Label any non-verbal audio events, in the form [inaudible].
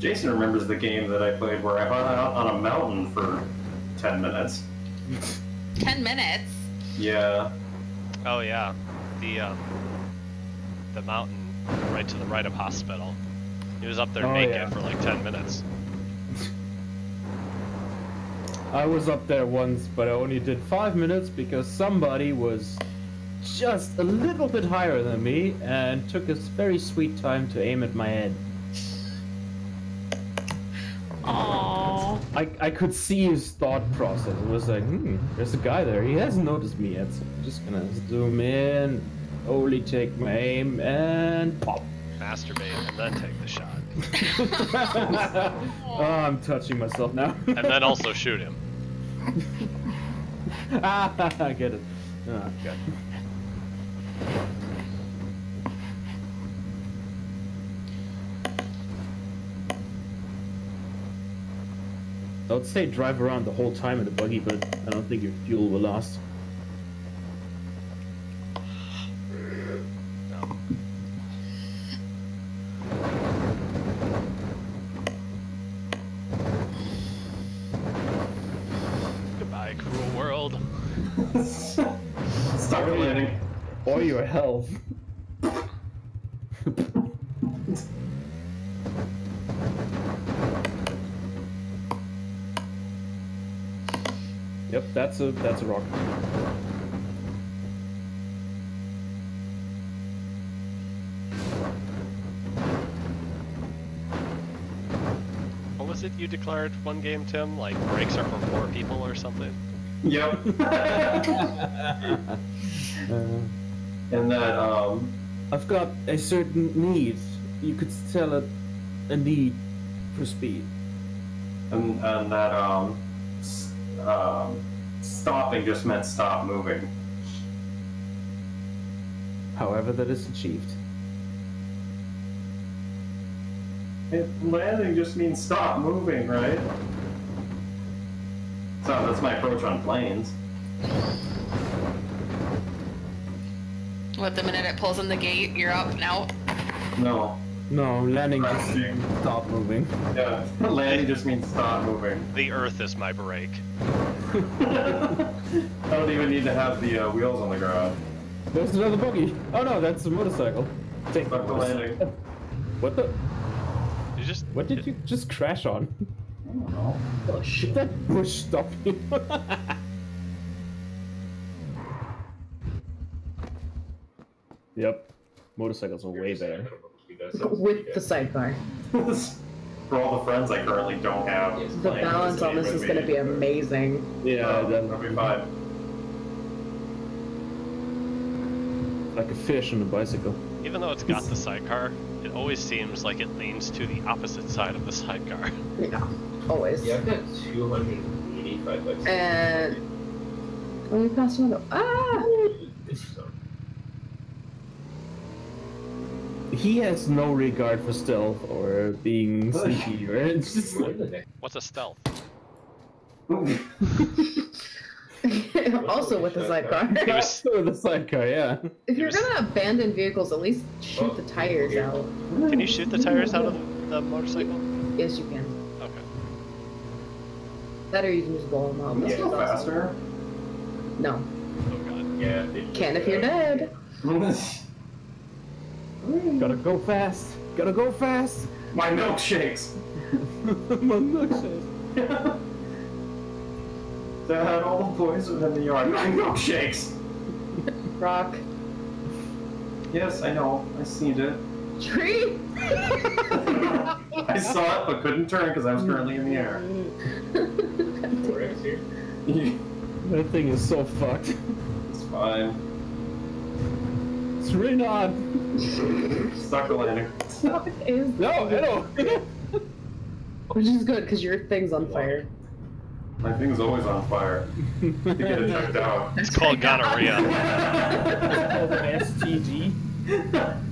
Jason remembers the game that I played where I hung out on a mountain for 10 minutes. Ten minutes. Yeah. Oh yeah, the um, the mountain right to the right of hospital. He was up there Oh, naked yeah. for like ten minutes. I was up there once, but I only did five minutes because somebody was just a little bit higher than me and took a very sweet time to aim at my head. I, I could see his thought process. It was like, hmm, there's a guy there. He hasn't noticed me yet, so I'm just gonna zoom in, only take my aim, and pop. Masturbate and then take the shot, [laughs] oh, I'm touching myself now. [laughs] and then also shoot him. [laughs] ah, I get it. Ah, God. I would say drive around the whole time in the buggy, but I don't think your fuel will last. Goodbye, cruel world. [laughs] Stop landing. Or your health. Yep, that's a that's a rock. What was it you declared one game, Tim? Like brakes are for poor people or something? Yep. Uh, [laughs] [laughs] and that, um, I've got a certain need. You could tell it a need for speed. and, and that, um, um, stopping just meant stop moving. However, that is achieved. It, landing just means stop moving, right? So that's my approach on planes. What the minute it pulls in the gate, you're up and out. No. No, landing just Crashing. stop moving. Yeah, [laughs] landing just means stop moving. The Earth is my brake. [laughs] I don't even need to have the uh, wheels on the ground. There's another buggy. Oh no, that's a motorcycle. Take Fuck the landing. [laughs] What the? You just What did you just crash on? I don't know. Bush. Did that bush stop you? yep. Motorcycles are way better. With the sidecar. [laughs] For all the friends I currently don't have. The balance on this is going to be amazing. Yeah, that, that'll be fine. like a fish on a bicycle. even though it's got the sidecar, it always seems like it leans to the opposite side of the sidecar. Yeah, [laughs] always. Yeah, I've got 285 bucks. And when we pass another, ah, So, He has no regard for stealth or being sneaky or [laughs] it's just what? What's a stealth? [laughs] also with the sidecar. He was- [laughs] with the sidecar, yeah. if you're was- gonna abandon vehicles, at least shoot the tires out. Can you shoot the tires out of the, the motorcycle? Yes, you can. Okay. Better or you can just blow them out. Let's That's go awesome. faster. No, Oh god. Yeah, can if you're dead. Gotta go fast. Gotta go fast. My milkshakes. [laughs] My milkshake. Dad, [laughs] all the boys are in the yard. My milkshakes. Rock. Yes, I know. I seen it. Tree. [laughs] I saw it, but couldn't turn because I was currently in the air. Forex here. That thing is so fucked. it's fine. It's really not. Stuck the landing. What is No, this? no. Which is good because your thing's on fire. My thing's always on fire. To get it checked out. It's called gonorrhea. [laughs] STD. [laughs]